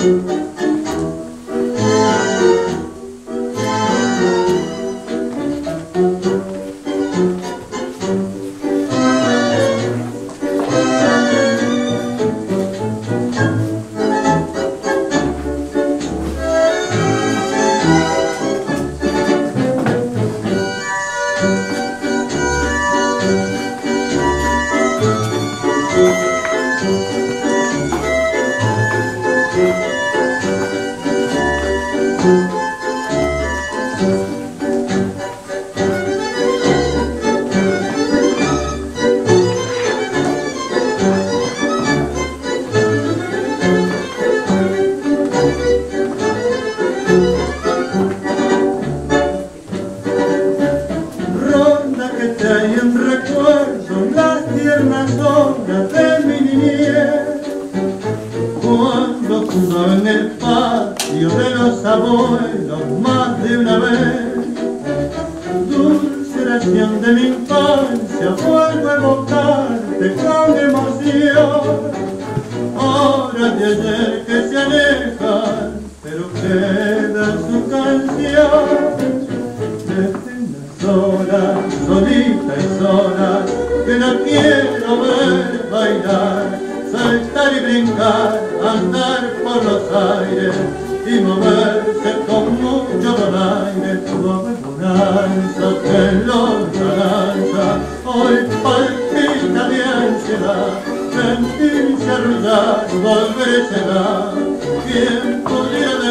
Thank mm -hmm. you. Tiernas horas de mi niñez, cuando jugaba en el patio de los abuelos más de una vez, dulce oración de mi infancia vuelvo a evocarte con emoción, horas de ayer que se alejan, pero queda sola, solita y sola, que la quiero ver bailar, saltar y brincar, andar por los aires y moverse con mucho donaire, suave bonanza que los lanza, hoy palpita de ansiedad, sentirse arrullar, volver será, quien pudiera